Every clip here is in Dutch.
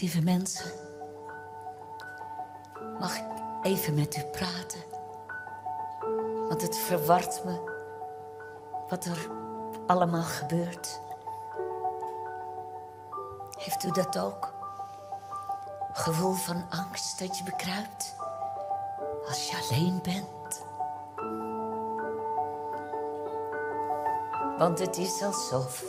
Lieve mensen, mag ik even met u praten? Want het verwart me wat er allemaal gebeurt. Heeft u dat ook? Gevoel van angst dat je bekruipt als je alleen bent. Want het is alsof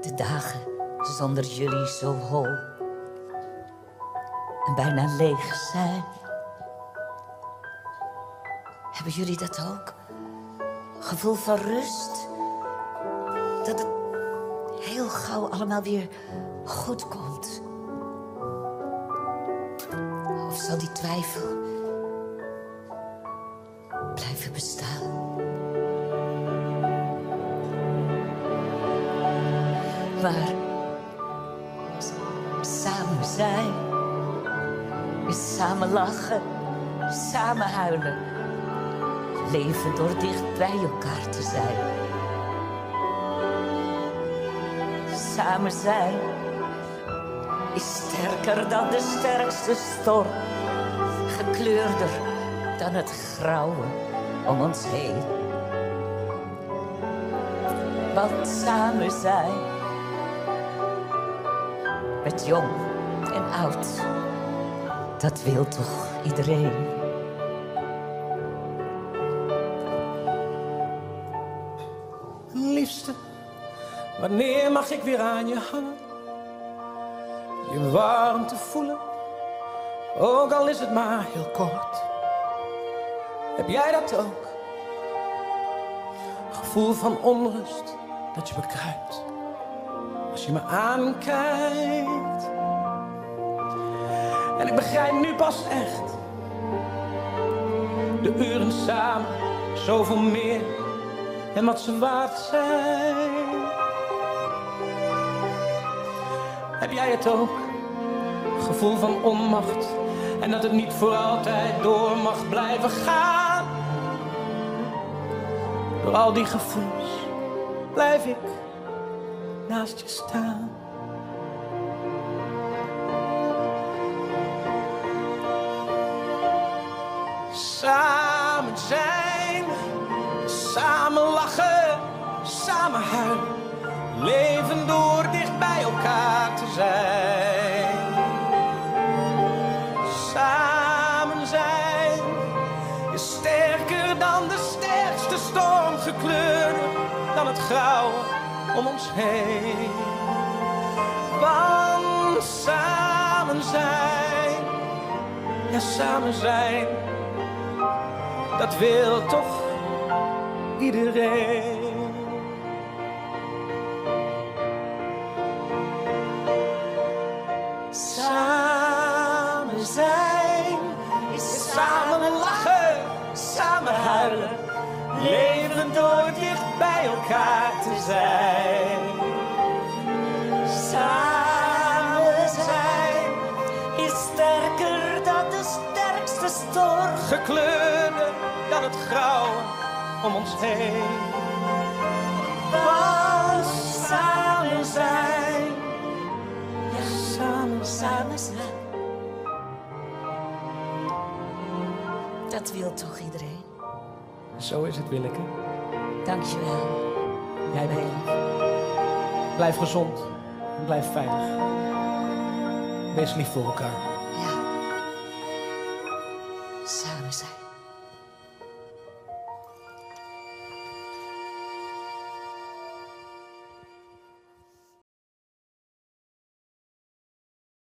de dagen zonder jullie zo hol en bijna leeg zijn. Hebben jullie dat ook? Gevoel van rust? Dat het heel gauw allemaal weer goed komt? Of zal die twijfel blijven bestaan? Maar zijn is samen lachen, samen huilen. Leven door dicht bij elkaar te zijn. Samen zijn is sterker dan de sterkste storm. Gekleurder dan het grauwe om ons heen. Want samen zijn met jong en oud, dat wil toch iedereen. Liefste, wanneer mag ik weer aan je hangen? Je warmte voelen, ook al is het maar heel kort. Heb jij dat ook? Gevoel van onrust dat je bekruipt als je me aankijkt. En ik begrijp nu pas echt de uren samen, zoveel meer en wat ze waard zijn. Heb jij het ook? Gevoel van onmacht en dat het niet voor altijd door mag blijven gaan. Door al die gevoelens blijf ik naast je staan. Samen zijn, samen lachen, samen huilen. Leven door dicht bij elkaar te zijn. Samen zijn is sterker dan de sterkste storm, gekleurder dan het grauw om ons heen. Want samen zijn, ja samen zijn, dat wil toch iedereen. Samen zijn is samen lachen, samen huilen, leven door dicht bij elkaar te zijn. Samen zijn is sterker dan de sterkste storm, gekleurder het grauw om ons heen. Want samen zijn, ja samen Samen zijn. Dat wil toch iedereen? Zo is het, Willeke. Dankjewel. Jij bent lief. Blijf gezond en blijf veilig. Wees lief voor elkaar. Ja. Samen zijn.